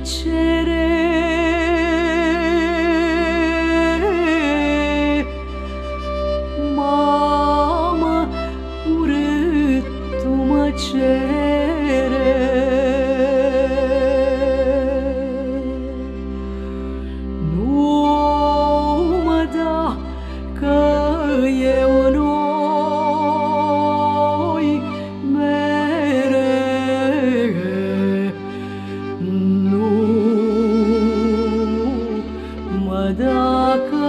tăcere Mama, urât tu mă cere. da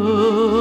Oh.